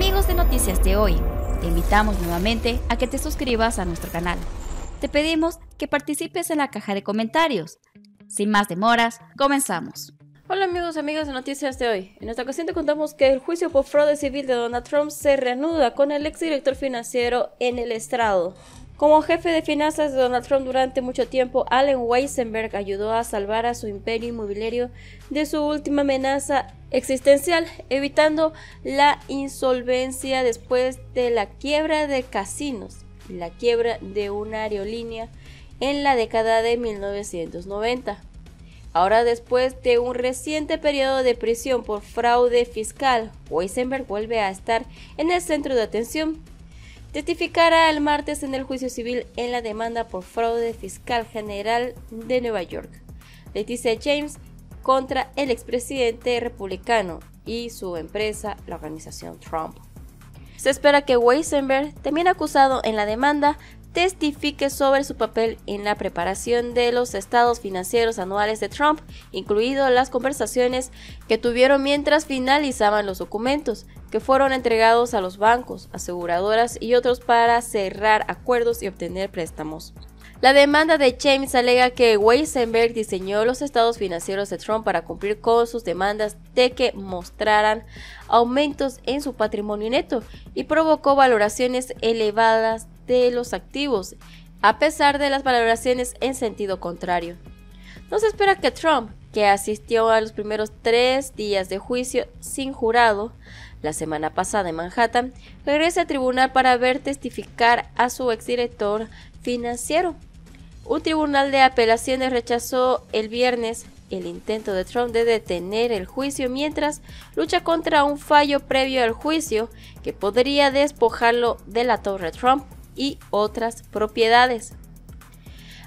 Amigos de Noticias de hoy, te invitamos nuevamente a que te suscribas a nuestro canal. Te pedimos que participes en la caja de comentarios. Sin más demoras, comenzamos. Hola amigos y amigas de Noticias de hoy. En esta ocasión te contamos que el juicio por fraude civil de Donald Trump se reanuda con el exdirector financiero en el estrado. Como jefe de finanzas de Donald Trump durante mucho tiempo, Allen Weisenberg ayudó a salvar a su imperio inmobiliario de su última amenaza existencial, evitando la insolvencia después de la quiebra de casinos y la quiebra de una aerolínea en la década de 1990. Ahora, después de un reciente periodo de prisión por fraude fiscal, Weisenberg vuelve a estar en el centro de atención testificará el martes en el juicio civil en la demanda por fraude fiscal general de Nueva York. Leticia James contra el expresidente republicano y su empresa, la organización Trump. Se espera que Weisenberg, también acusado en la demanda, testifique sobre su papel en la preparación de los estados financieros anuales de Trump, incluido las conversaciones que tuvieron mientras finalizaban los documentos, que fueron entregados a los bancos, aseguradoras y otros para cerrar acuerdos y obtener préstamos. La demanda de James alega que Weisenberg diseñó los estados financieros de Trump para cumplir con sus demandas de que mostraran aumentos en su patrimonio neto y provocó valoraciones elevadas de los activos, a pesar de las valoraciones en sentido contrario. No se espera que Trump, que asistió a los primeros tres días de juicio sin jurado, la semana pasada en Manhattan, regresa al tribunal para ver testificar a su exdirector financiero. Un tribunal de apelaciones rechazó el viernes el intento de Trump de detener el juicio mientras lucha contra un fallo previo al juicio que podría despojarlo de la Torre Trump y otras propiedades.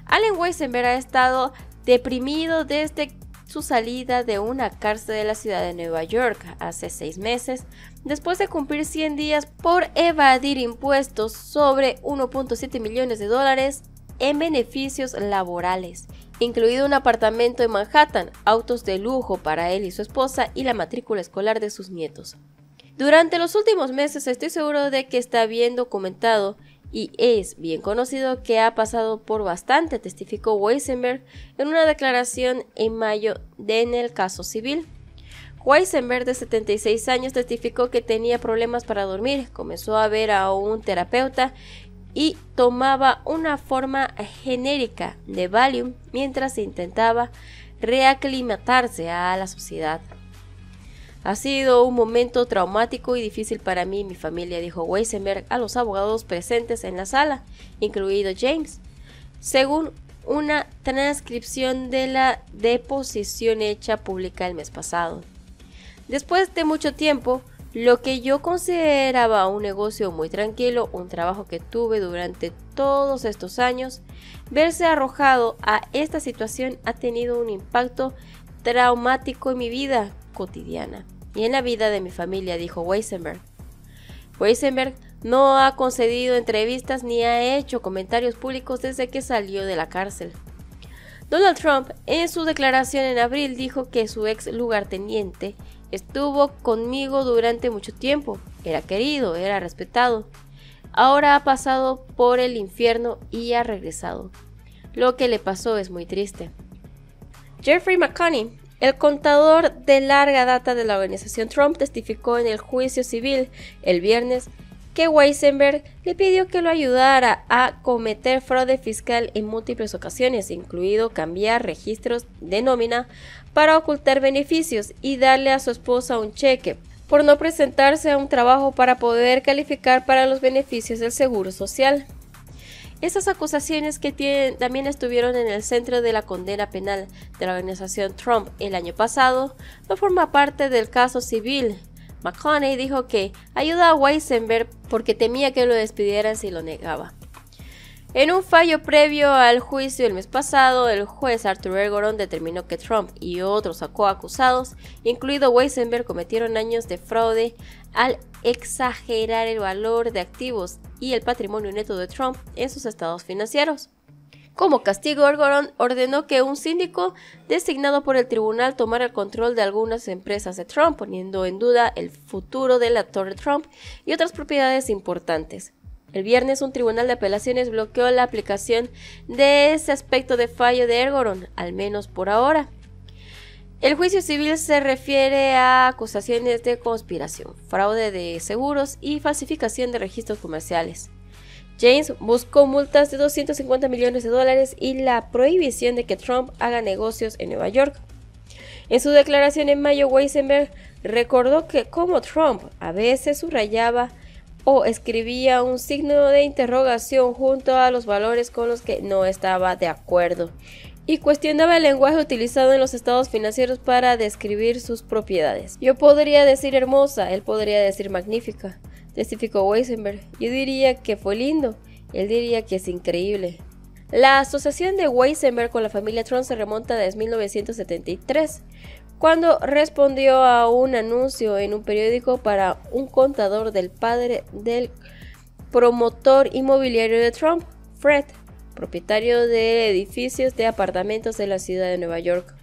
Allen Weisenberg ha estado deprimido desde su salida de una cárcel de la ciudad de Nueva York hace seis meses, después de cumplir 100 días por evadir impuestos sobre 1.7 millones de dólares en beneficios laborales, incluido un apartamento en Manhattan, autos de lujo para él y su esposa y la matrícula escolar de sus nietos. Durante los últimos meses estoy seguro de que está bien documentado y es bien conocido que ha pasado por bastante, testificó Weisenberg en una declaración en mayo de en el caso civil. Weisenberg, de 76 años, testificó que tenía problemas para dormir, comenzó a ver a un terapeuta y tomaba una forma genérica de Valium mientras intentaba reaclimatarse a la sociedad. Ha sido un momento traumático y difícil para mí y mi familia, dijo Weisenberg a los abogados presentes en la sala, incluido James. Según una transcripción de la deposición hecha pública el mes pasado. Después de mucho tiempo, lo que yo consideraba un negocio muy tranquilo, un trabajo que tuve durante todos estos años, verse arrojado a esta situación ha tenido un impacto traumático en mi vida cotidiana y en la vida de mi familia, dijo Weisenberg. Weisenberg no ha concedido entrevistas ni ha hecho comentarios públicos desde que salió de la cárcel. Donald Trump, en su declaración en abril, dijo que su ex lugarteniente estuvo conmigo durante mucho tiempo, era querido, era respetado. Ahora ha pasado por el infierno y ha regresado. Lo que le pasó es muy triste. Jeffrey McConney, el contador de larga data de la organización Trump testificó en el juicio civil el viernes que Weisenberg le pidió que lo ayudara a cometer fraude fiscal en múltiples ocasiones, incluido cambiar registros de nómina para ocultar beneficios y darle a su esposa un cheque por no presentarse a un trabajo para poder calificar para los beneficios del Seguro Social. Esas acusaciones que también estuvieron en el centro de la condena penal de la organización Trump el año pasado no forma parte del caso civil. McConney dijo que ayudó a Weisenberg porque temía que lo despidieran si lo negaba. En un fallo previo al juicio el mes pasado, el juez Arthur Ergoron determinó que Trump y otros coacusados, incluido Weisenberg, cometieron años de fraude al exagerar el valor de activos y el patrimonio neto de Trump en sus estados financieros. Como castigo, Ergoron ordenó que un síndico designado por el tribunal tomara el control de algunas empresas de Trump, poniendo en duda el futuro de la Torre Trump y otras propiedades importantes. El viernes un tribunal de apelaciones bloqueó la aplicación de ese aspecto de fallo de Ergoron, al menos por ahora. El juicio civil se refiere a acusaciones de conspiración, fraude de seguros y falsificación de registros comerciales. James buscó multas de 250 millones de dólares y la prohibición de que Trump haga negocios en Nueva York. En su declaración en mayo, Weisenberg recordó que como Trump a veces subrayaba o escribía un signo de interrogación junto a los valores con los que no estaba de acuerdo y cuestionaba el lenguaje utilizado en los estados financieros para describir sus propiedades. Yo podría decir hermosa, él podría decir magnífica testificó Weisenberg. Yo diría que fue lindo, él diría que es increíble. La asociación de Weisenberg con la familia Trump se remonta desde 1973, cuando respondió a un anuncio en un periódico para un contador del padre del promotor inmobiliario de Trump, Fred, propietario de edificios de apartamentos de la ciudad de Nueva York.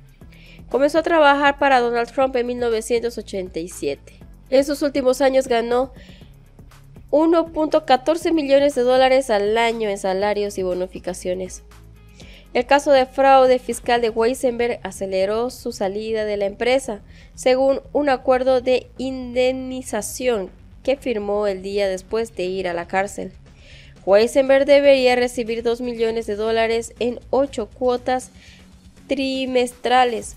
Comenzó a trabajar para Donald Trump en 1987. En sus últimos años ganó 1.14 millones de dólares al año en salarios y bonificaciones. El caso de fraude fiscal de Weisenberg aceleró su salida de la empresa, según un acuerdo de indemnización que firmó el día después de ir a la cárcel. Weisenberg debería recibir 2 millones de dólares en 8 cuotas trimestrales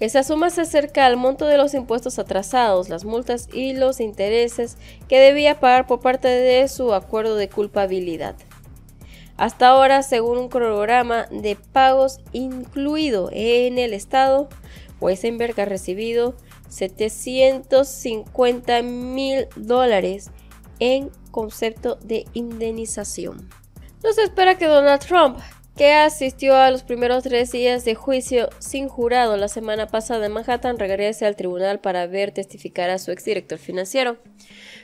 esa suma se acerca al monto de los impuestos atrasados, las multas y los intereses que debía pagar por parte de su acuerdo de culpabilidad. Hasta ahora, según un cronograma de pagos incluido en el Estado, Weisenberg ha recibido 750 mil dólares en concepto de indemnización. No se espera que Donald Trump que asistió a los primeros tres días de juicio sin jurado la semana pasada en Manhattan, regrese al tribunal para ver testificar a su exdirector financiero.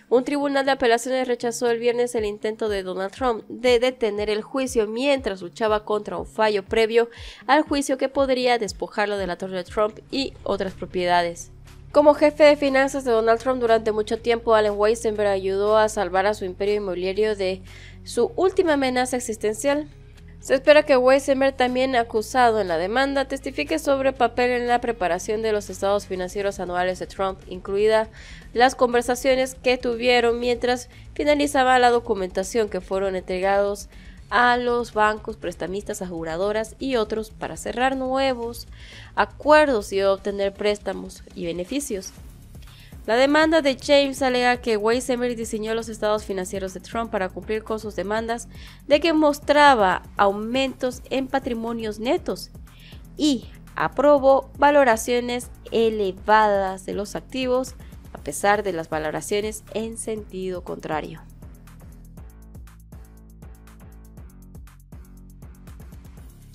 Un tribunal de apelaciones rechazó el viernes el intento de Donald Trump de detener el juicio mientras luchaba contra un fallo previo al juicio que podría despojarlo de la torre de Trump y otras propiedades. Como jefe de finanzas de Donald Trump durante mucho tiempo, Allen Weisenberg ayudó a salvar a su imperio inmobiliario de su última amenaza existencial, se espera que Weisenberg, también acusado en la demanda, testifique sobre papel en la preparación de los estados financieros anuales de Trump, incluidas las conversaciones que tuvieron mientras finalizaba la documentación que fueron entregados a los bancos, prestamistas, aseguradoras y otros para cerrar nuevos acuerdos y obtener préstamos y beneficios. La demanda de James alega que Weisenberg diseñó los estados financieros de Trump para cumplir con sus demandas de que mostraba aumentos en patrimonios netos y aprobó valoraciones elevadas de los activos a pesar de las valoraciones en sentido contrario.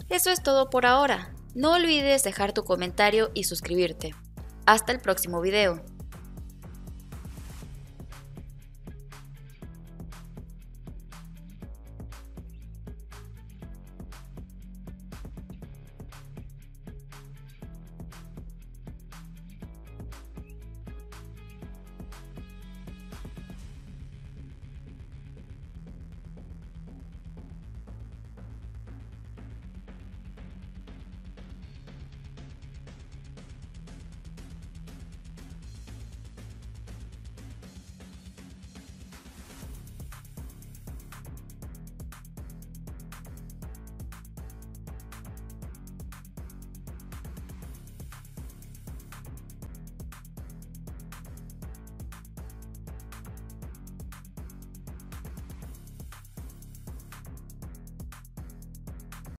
Eso es todo por ahora. No olvides dejar tu comentario y suscribirte. Hasta el próximo video.